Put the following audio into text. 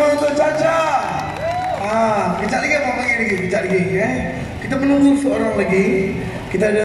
semua untuk Caca. Ah, kejap lagi apa panggil lagi? Kejap lagi eh. Kita menunggu seorang lagi. Kita ada